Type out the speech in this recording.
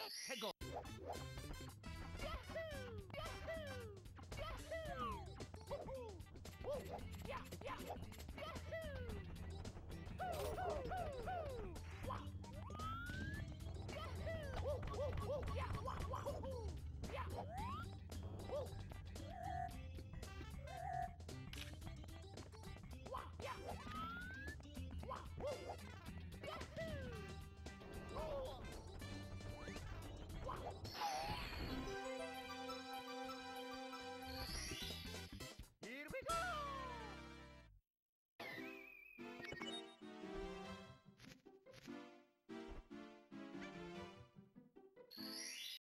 Let's! Yeah, yeah!